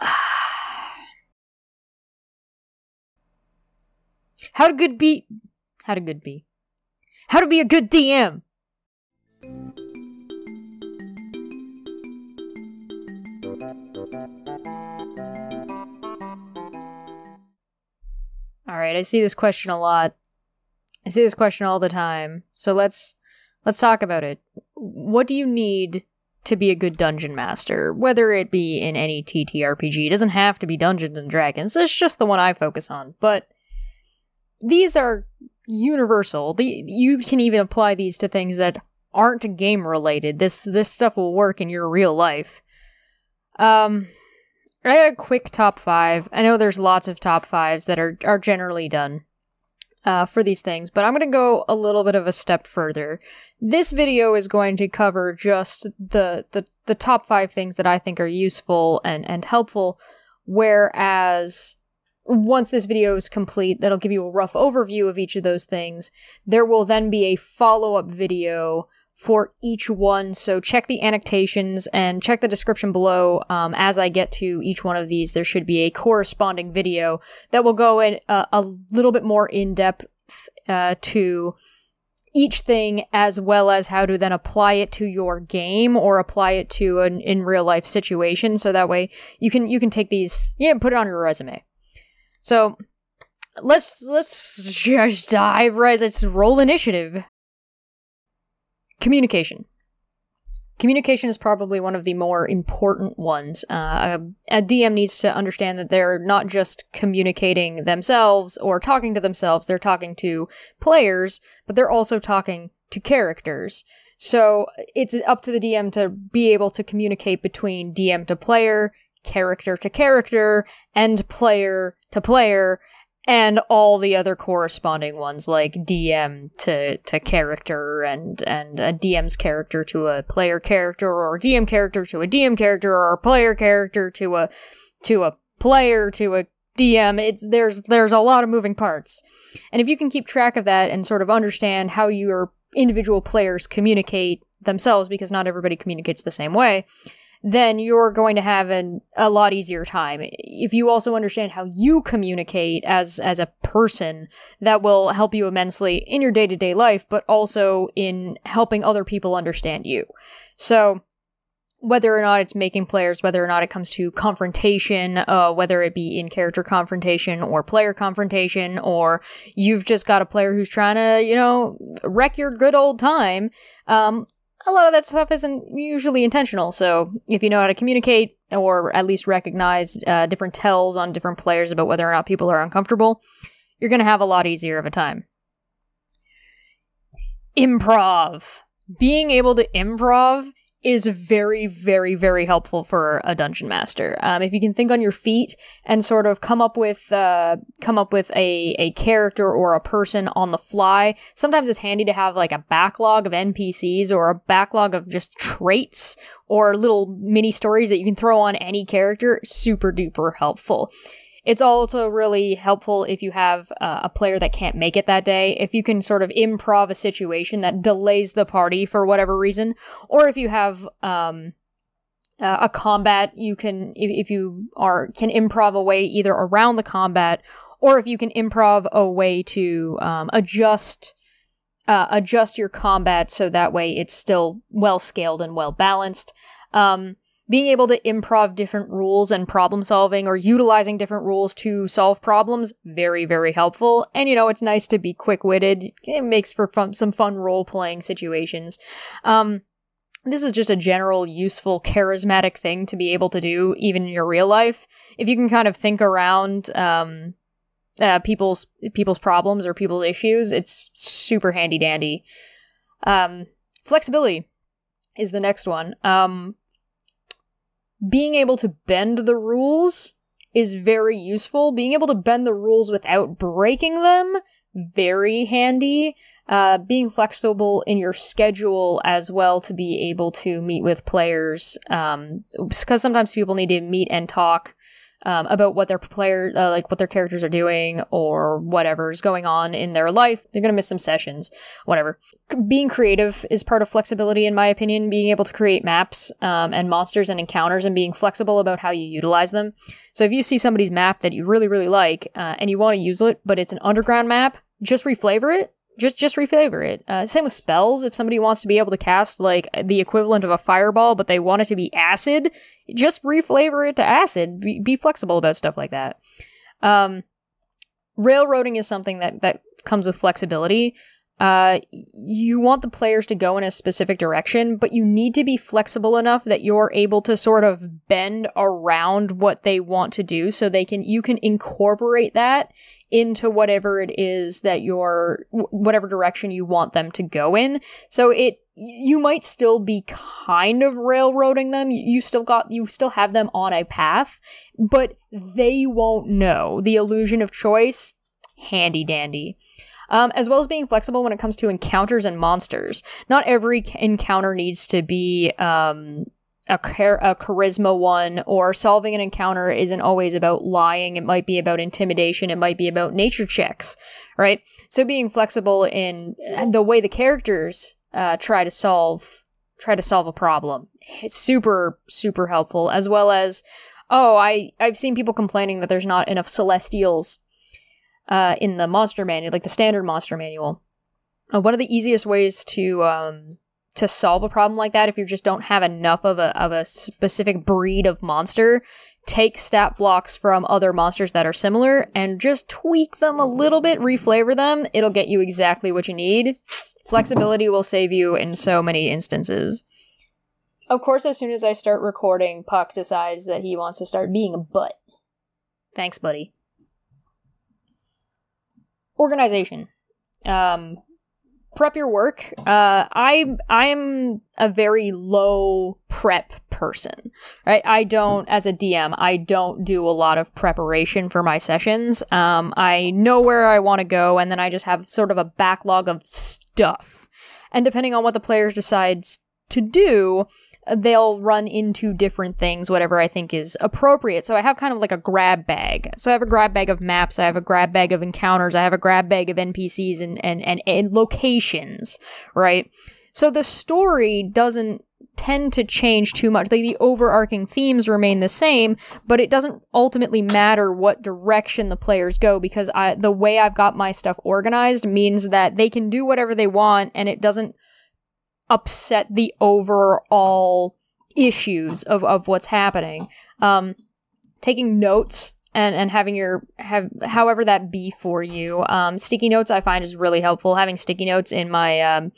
How to good be how to good be. How to be a good DM. All right, I see this question a lot. I see this question all the time. So let's let's talk about it. What do you need to be a good dungeon master, whether it be in any TTRPG? It doesn't have to be Dungeons and Dragons. It's just the one I focus on. But these are universal. The, you can even apply these to things that aren't game related. This this stuff will work in your real life. Um I got a quick top five. I know there's lots of top fives that are are generally done uh, for these things, but I'm going to go a little bit of a step further. This video is going to cover just the the the top five things that I think are useful and and helpful, whereas once this video is complete, that'll give you a rough overview of each of those things. There will then be a follow up video for each one. So check the annotations and check the description below. Um, as I get to each one of these, there should be a corresponding video that will go in uh, a little bit more in depth uh, to each thing as well as how to then apply it to your game or apply it to an in real life situation so that way you can you can take these yeah put it on your resume so let's let's just dive right let's roll initiative Communication. Communication is probably one of the more important ones. Uh, a, a DM needs to understand that they're not just communicating themselves or talking to themselves, they're talking to players, but they're also talking to characters. So it's up to the DM to be able to communicate between DM to player, character to character, and player to player, and all the other corresponding ones like DM to to character and and a DM's character to a player character or DM character to a DM character or a player character to a to a player to a DM it's there's there's a lot of moving parts. And if you can keep track of that and sort of understand how your individual players communicate themselves because not everybody communicates the same way, then you're going to have an, a lot easier time. If you also understand how you communicate as as a person, that will help you immensely in your day-to-day life, but also in helping other people understand you. So, whether or not it's making players, whether or not it comes to confrontation, uh, whether it be in character confrontation or player confrontation, or you've just got a player who's trying to, you know, wreck your good old time, um, a lot of that stuff isn't usually intentional. So if you know how to communicate or at least recognize uh, different tells on different players about whether or not people are uncomfortable, you're going to have a lot easier of a time. Improv. Being able to improv is very, very, very helpful for a dungeon master. Um, if you can think on your feet and sort of come up with uh, come up with a a character or a person on the fly, sometimes it's handy to have like a backlog of NPCs or a backlog of just traits or little mini stories that you can throw on any character. Super duper helpful. It's also really helpful if you have uh, a player that can't make it that day, if you can sort of improv a situation that delays the party for whatever reason, or if you have um, uh, a combat, you can if, if you are can improv a way either around the combat, or if you can improv a way to um, adjust. Uh, adjust your combat so that way it's still well scaled and well balanced. Um, being able to improv different rules and problem solving or utilizing different rules to solve problems very very helpful. And you know it's nice to be quick-witted. It makes for fun, some fun role-playing situations. Um, this is just a general useful charismatic thing to be able to do even in your real life. If you can kind of think around um, uh, people's people's problems or people's issues it's super handy dandy. Um, flexibility is the next one. Um, being able to bend the rules is very useful. Being able to bend the rules without breaking them, very handy. Uh, being flexible in your schedule as well to be able to meet with players, because um, sometimes people need to meet and talk um, about what their player, uh, like what their characters are doing or whatever's going on in their life. They're going to miss some sessions, whatever. Being creative is part of flexibility, in my opinion. Being able to create maps um, and monsters and encounters and being flexible about how you utilize them. So if you see somebody's map that you really, really like uh, and you want to use it, but it's an underground map, just reflavor it just just reflavor it. Uh, same with spells. If somebody wants to be able to cast like the equivalent of a fireball, but they want it to be acid, just reflavor it to acid. Be, be flexible about stuff like that. Um, railroading is something that that comes with flexibility. Uh, you want the players to go in a specific direction, but you need to be flexible enough that you're able to sort of bend around what they want to do so they can you can incorporate that into whatever it is that you're whatever direction you want them to go in. So it you might still be kind of railroading them. You still got you still have them on a path, but they won't know. The illusion of choice, handy dandy um, as well as being flexible when it comes to encounters and monsters. Not every encounter needs to be um, a, char- a charisma one, or solving an encounter isn't always about lying. It might be about intimidation. It might be about nature checks, right? So being flexible in the way the characters uh, try to solve try to solve a problem. It's super super helpful as well as oh, I I've seen people complaining that there's not enough celestials uh, in the monster manual, like the standard monster manual. Uh, one of the easiest ways to um, to solve a problem like that, if you just don't have enough of a of a specific breed of monster, take stat blocks from other monsters that are similar and just tweak them a little bit, reflavor them. It'll get you exactly what you need. Flexibility will save you in so many instances. Of course, as soon as I start recording, Puck decides that he wants to start being a butt. Thanks, buddy organization. Um, prep your work. Uh, I I'm a very low prep person, right? I don't, as a DM, I don't do a lot of preparation for my sessions. Um, I know where I want to go, and then I just have sort of a backlog of stuff. And depending on what the players decides to do, they'll run into different things, whatever I think is appropriate. So I have kind of like a grab bag. So I have a grab bag of maps, I have a grab bag of encounters, I have a grab bag of NPCs and and and, and locations, right? So the story doesn't tend to change too much. Like the overarching themes remain the same, but it doesn't ultimately matter what direction the players go because I the way I've got my stuff organized means that they can do whatever they want and it doesn't upset the overall issues of, of what's happening. Um, taking notes and, and having your have however that be for you. Um, sticky notes I find is really helpful. Having sticky notes in my um,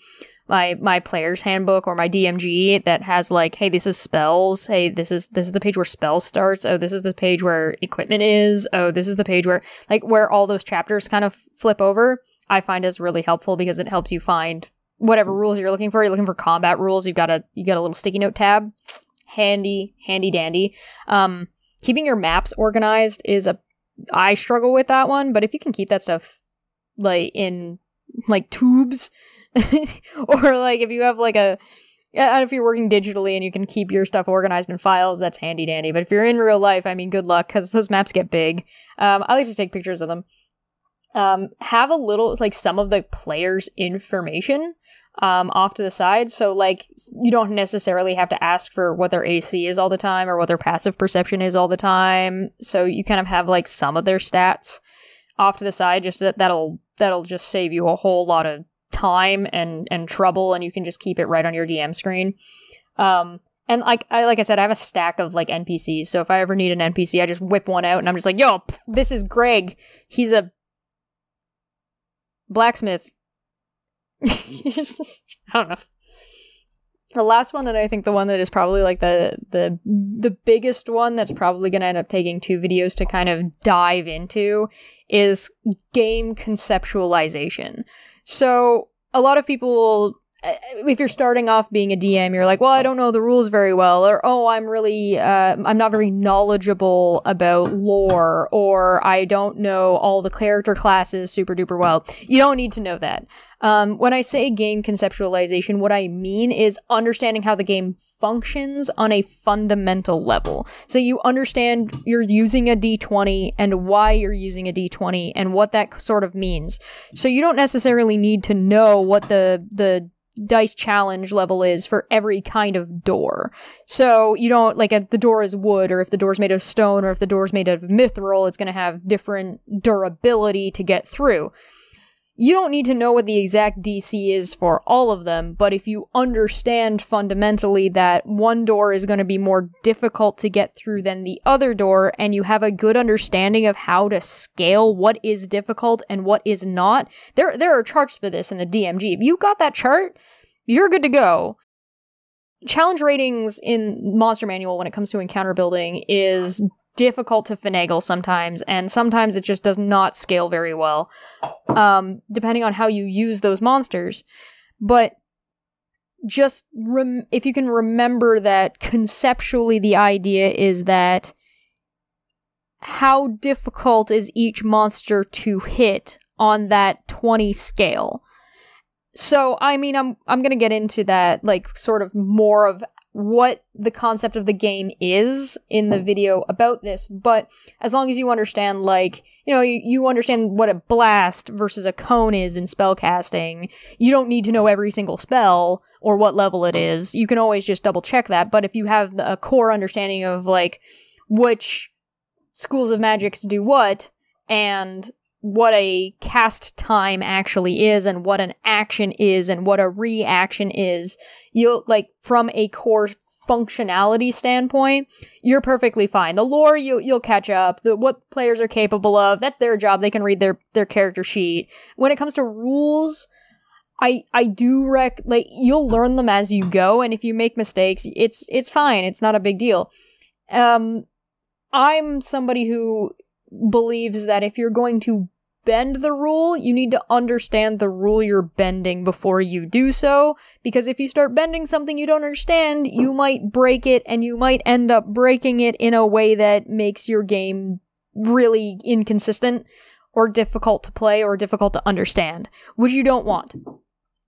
my my player's handbook or my DMG that has like, hey, this is spells. Hey, this is this is the page where spell starts. Oh, this is the page where equipment is. Oh, this is the page where like where all those chapters kind of flip over. I find is really helpful because it helps you find whatever rules you're looking for. You're looking for combat rules. You've got a you got a little sticky note tab. Handy, handy dandy. Um, keeping your maps organized is a I struggle with that one, but if you can keep that stuff like in like tubes or like if you have like a if you're working digitally and you can keep your stuff organized in files, that's handy dandy. But if you're in real life, I mean, good luck because those maps get big. Um, I like to take pictures of them. Um, have a little like some of the players' information um, off to the side. So, like, you don't necessarily have to ask for what their AC is all the time or what their passive perception is all the time. So, you kind of have like some of their stats off to the side. Just that that'll that'll just save you a whole lot of time and and trouble, and you can just keep it right on your DM screen. Um, and like I like I said, I have a stack of like NPCs. So if I ever need an NPC, I just whip one out, and I'm just like, "Yo, this is Greg. He's a blacksmith I don't know. The last one, and I think the one that is probably like the the the biggest one that's probably going to end up taking two videos to kind of dive into is game conceptualization. So a lot of people if you're starting off being a DM, you're like, well, I don't know the rules very well, or oh, I'm really, uh, I'm not very knowledgeable about lore, or I don't know all the character classes super duper well. You don't need to know that. Um, when I say game conceptualization, what I mean is understanding how the game functions on a fundamental level. So you understand you're using a d20 and why you're using a d20 and what that sort of means. So you don't necessarily need to know what the the dice challenge level is for every kind of door. So you don't like if the door is wood or if the door's made of stone or if the door's made of mithril, it's going to have different durability to get through. You don't need to know what the exact DC is for all of them, but if you understand fundamentally that one door is going to be more difficult to get through than the other door, and you have a good understanding of how to scale what is difficult and what is not, there there are charts for this in the DMG. If you've got that chart, you're good to go. Challenge ratings in Monster Manual when it comes to encounter building is difficult to finagle sometimes, and sometimes it just does not scale very well, um, depending on how you use those monsters. But just if you can remember that conceptually, the idea is that how difficult is each monster to hit on that 20 scale. So, I mean, I'm I'm going to get into that like sort of more of what the concept of the game is in the video about this, but as long as you understand, like, you know, you, you understand what a blast versus a cone is in spellcasting, you don't need to know every single spell or what level it is. You can always just double check that, but if you have a core understanding of, like, which schools of magics do what, and what a cast time actually is and what an action is and what a reaction is. You'll like from a core functionality standpoint you're perfectly fine. The lore you you'll catch up. The what players are capable of that's their job. They can read their their character sheet. When it comes to rules I I do rec like you'll learn them as you go and if you make mistakes it's it's fine. It's not a big deal. Um I'm somebody who believes that if you're going to bend the rule, you need to understand the rule you're bending before you do so. Because if you start bending something you don't understand, you might break it and you might end up breaking it in a way that makes your game really inconsistent or difficult to play or difficult to understand, which you don't want.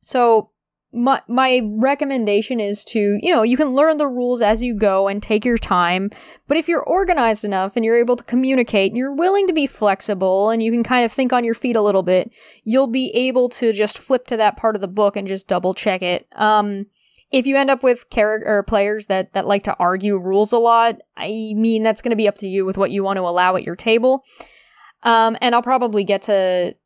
So, my my recommendation is to you know you can learn the rules as you go and take your time but if you're organized enough and you're able to communicate and you're willing to be flexible and you can kind of think on your feet a little bit you'll be able to just flip to that part of the book and just double check it. Um if you end up with character players that that like to argue rules a lot i mean that's going to be up to you with what you want to allow at your table. Um and i'll probably get to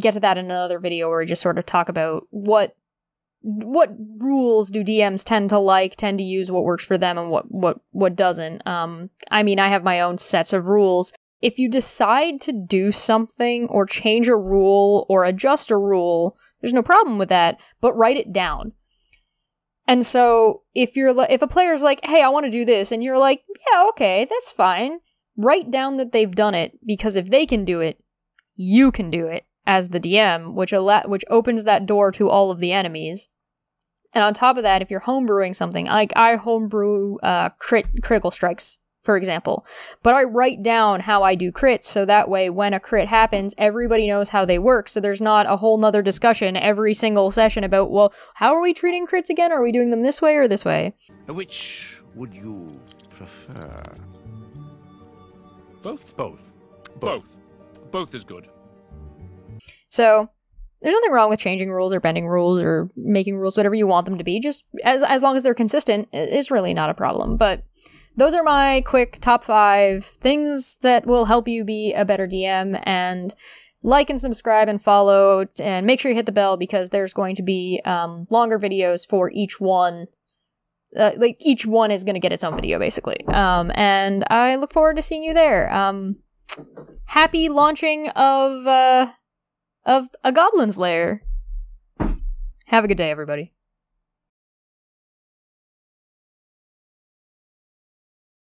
get to that in another video where we just sort of talk about what what rules do DMs tend to like, tend to use, what works for them and what what what doesn't. Um, I mean, I have my own sets of rules. If you decide to do something or change a rule or adjust a rule, there's no problem with that, but write it down. And so if you're if a player's like, "Hey, I want to do this," and you're like, "Yeah, okay, that's fine." Write down that they've done it because if they can do it, you can do it as the DM, which al- which opens that door to all of the enemies. And on top of that, if you're homebrewing something, like I homebrew uh, crit critical strikes, for example, but I write down how I do crits so that way when a crit happens, everybody knows how they work. So there's not a whole nother discussion every single session about, well, how are we treating crits again? Are we doing them this way or this way? Which would you prefer? Both? Both. Both. Both is good. So there's nothing wrong with changing rules or bending rules or making rules whatever you want them to be. Just as as long as they're consistent, it's really not a problem. But those are my quick top five things that will help you be a better DM and like and subscribe and follow and make sure you hit the bell because there's going to be um, longer videos for each one uh, like each one is going to get its own video basically um, and i look forward to seeing you there um, happy launching of uh, of a goblin's lair. Have a good day, everybody.